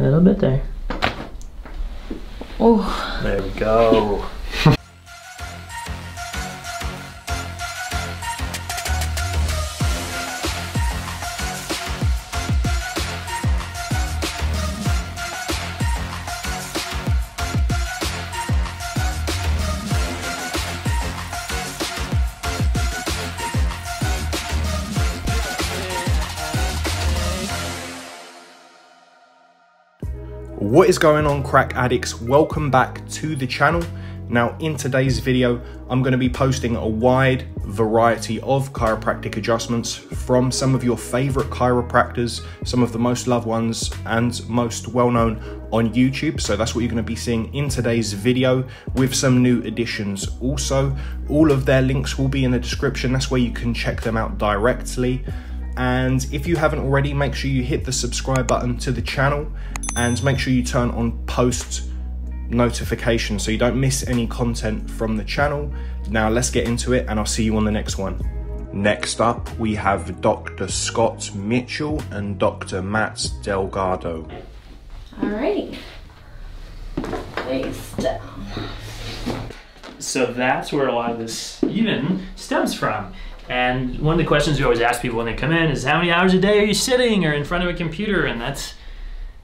A little bit there. Oh. There we go. What is going on crack addicts? Welcome back to the channel. Now in today's video, I'm going to be posting a wide variety of chiropractic adjustments from some of your favorite chiropractors, some of the most loved ones and most well known on YouTube. So that's what you're going to be seeing in today's video with some new additions. Also, all of their links will be in the description. That's where you can check them out directly. And if you haven't already, make sure you hit the subscribe button to the channel and make sure you turn on post notifications so you don't miss any content from the channel. Now let's get into it and I'll see you on the next one. Next up, we have Dr. Scott Mitchell and Dr. Matt Delgado. Alrighty. Face down. So that's where a lot of this even stems from. And one of the questions we always ask people when they come in is how many hours a day are you sitting or in front of a computer? And that's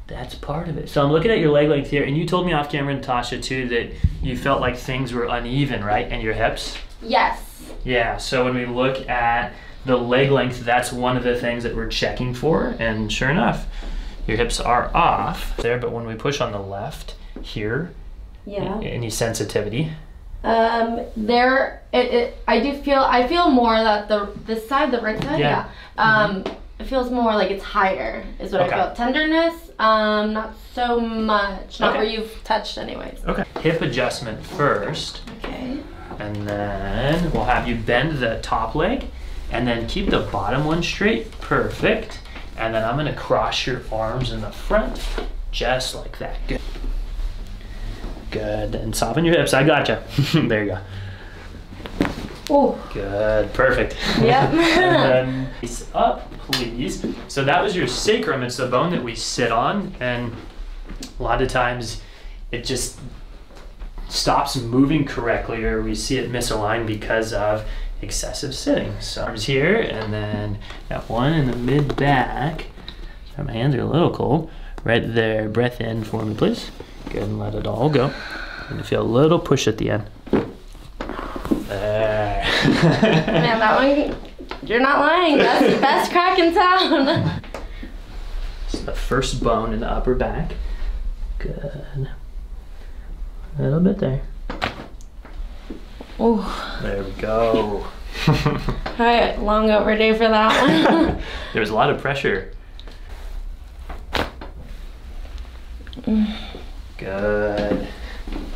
that's part of it. So I'm looking at your leg length here, and you told me off camera, Natasha, too, that you felt like things were uneven, right? And your hips? Yes. Yeah, so when we look at the leg length, that's one of the things that we're checking for. And sure enough, your hips are off there, but when we push on the left here, Yeah. any sensitivity? Um, there, it, it, I do feel, I feel more that the, this side, the right side, Yeah. yeah. Um, it feels more like it's higher, is what Okay. I feel. Tenderness, um, not so much. Not Okay. where you've touched, anyways. Okay. Hip adjustment first. Okay. And then we'll have you bend the top leg and then keep the bottom one straight. Perfect. And then I'm gonna cross your arms in the front, just like that. Good. Good. And soften your hips. I got gotcha. there you go. Oh. Good. Perfect. Yep. and then up, please. So that was your sacrum. It's the bone that we sit on, and a lot of times it just stops moving correctly, or we see it misaligned because of excessive sitting. So arms here, and then got one in the mid back. Sorry, my hands are a little cold. Right there. Breath in for me, please. Good, and let it all go. And you feel a little push at the end. There. Man, that one, you're not lying. That's the best crack in town. It's the first bone in the upper back. Good. A little bit there. Oh. There we go. Alright, long overdue for that one. there was a lot of pressure. Mm. Good.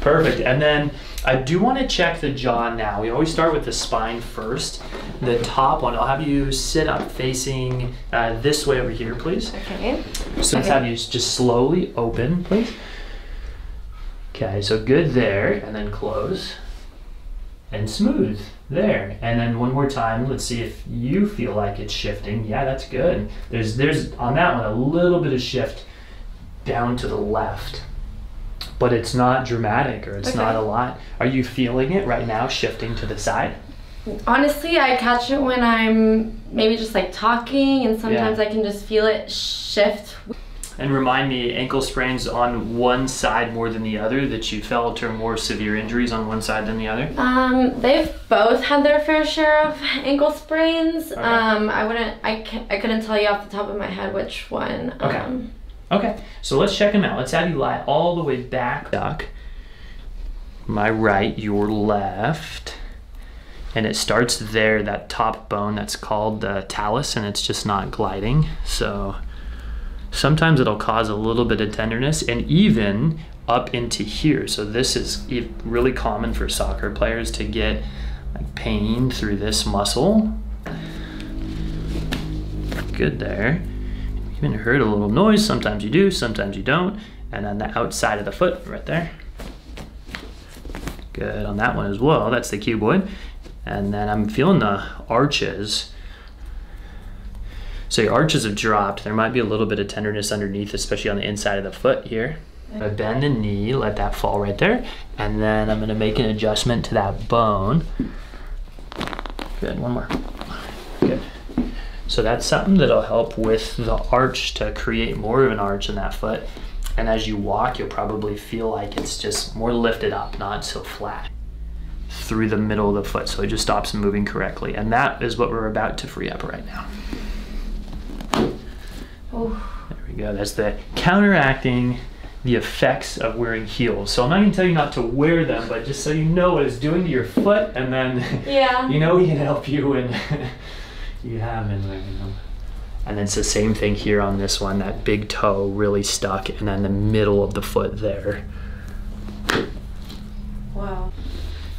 Perfect. And then I do want to check the jaw now. We always start with the spine first. The top one, I'll have you sit up facing uh, this way over here, please. okay. So let's have you just slowly open, please. Okay, so good there, and then close. And smooth there. And then one more time, let's see if you feel like it's shifting. Yeah, that's good. There's there's on that one a little bit of shift down to the left. But it's not dramatic or it's not a lot. Are you feeling it right now shifting to the side? Honestly, I catch it when I'm maybe just like talking, and sometimes Yeah. I can just feel it shift. And remind me, ankle sprains on one side more than the other, that you felt or more severe injuries on one side than the other? Um, they've both had their fair share of ankle sprains. Okay. Um, I wouldn't, I, I couldn't tell you off the top of my head which one. Okay. Um, Okay, so let's check them out. Let's have you lie all the way back. Duck. My right, your left. And it starts there, that top bone that's called the talus, and it's just not gliding. So sometimes it'll cause a little bit of tenderness and even up into here. So this is really common for soccer players to get like pain through this muscle. Good there. Even heard a little noise. Sometimes you do, sometimes you don't. And on the outside of the foot, right there. Good on that one as well. That's the cuboid. And then I'm feeling the arches So your arches have dropped. There might be a little bit of tenderness underneath, especially on the inside of the foot here. I bend the knee, let that fall right there, and then I'm gonna make an adjustment to that bone. Good, one more. So that's something that'll help with the arch to create more of an arch in that foot. And as you walk, you'll probably feel like it's just more lifted up, not so flat through the middle of the foot. So it just stops moving correctly. And that is what we're about to free up right now. Oh, There we go. That's the counteracting the effects of wearing heels. So I'm not going to tell you not to wear them, but just so you know what it's doing to your foot, and then yeah. you know he can help you when you have been wearing them. And then it's the same thing here on this one. That big toe really stuck, and then the middle of the foot there. Wow.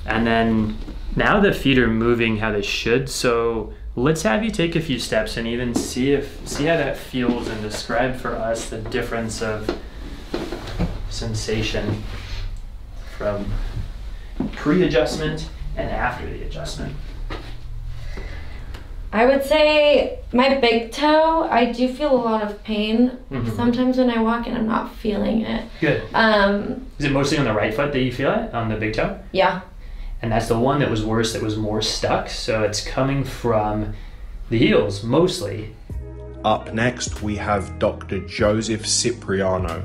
And then now the feet are moving how they should. So let's have you take a few steps and even see if see how that feels and describe for us the difference of sensation from pre-adjustment and after the adjustment. I would say my big toe, I do feel a lot of pain. Mhm. Sometimes when I walk and I'm not feeling it. Good. Um, Is it mostly on the right foot that you feel it on the big toe? yeah. And that's the one that was worse, that was more stuck. So it's coming from the heels mostly. Up next, we have Dr. Joseph Cipriano.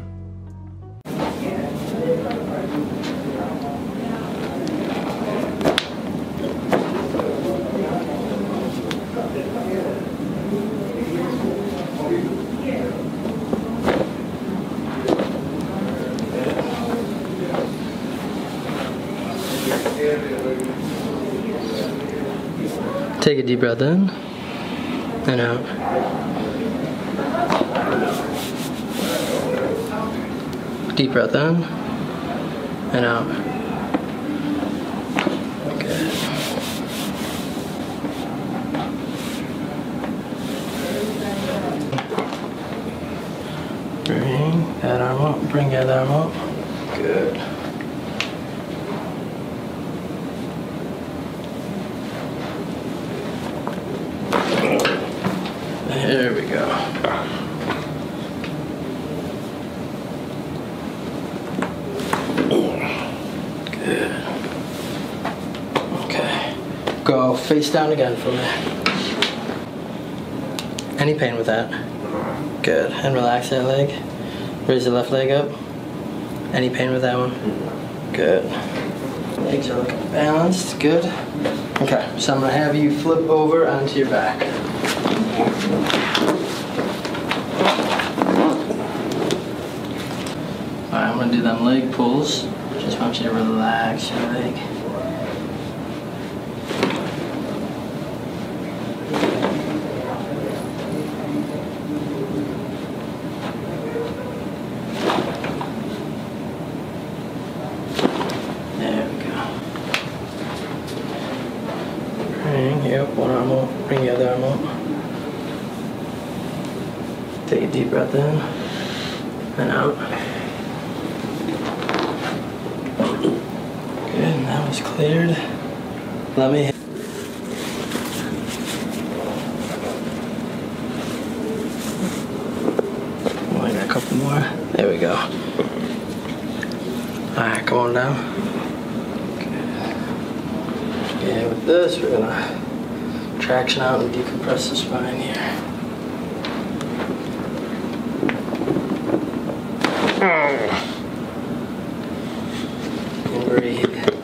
Take a deep breath in and out. Deep breath in and out. Good. Bring that arm up. Bring that arm up. Good. Good. Okay. Go face down again for me. Any pain with that? Good. And relax that leg. Raise the left leg up. Any pain with that one? Good. Legs are looking balanced. Good. Okay, so I'm gonna have you flip over onto your back. Alright, I'm gonna do them leg pulls. Just want you to relax your leg. There we go. Bring, yep, one arm up, bring the other arm up. Take a deep breath in and out. Was cleared. Let me. Oh, I got a couple more. There we go. Alright, come on down. Yeah, with this, we're gonna traction out and decompress the spine here. Oh. And breathe.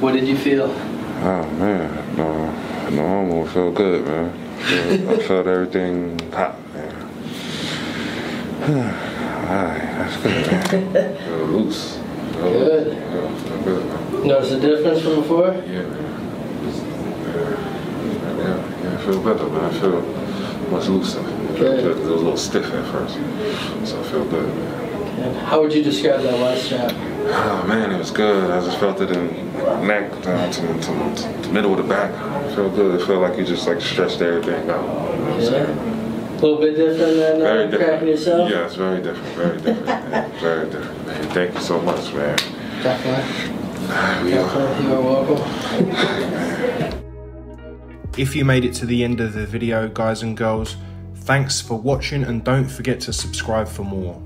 What did you feel? Oh man, no, no, I almost felt good, man. I felt everything hot, man. Alright, that's good, man. Feel loose. Feel Good. loose. Yeah, feel good, man. Notice the difference from before? Yeah, man. Just, yeah, yeah, yeah, I feel better, man. I feel much looser. It Good. was a little stiff at first, so I feel good, man. And how would you describe that last strap? Oh man, it was good. I just felt it in my neck down to, to, to the middle of the back. It felt good. It felt like you just like stretched everything out. You know what I'm Yeah. A little bit different than Very uh, different. cracking yourself? Yeah, it's very different. Very different. man. Very different, man. Thank you so much, man. Definitely. We are. Definitely. You are welcome. If you made it to the end of the video, guys and girls, thanks for watching and don't forget to subscribe for more.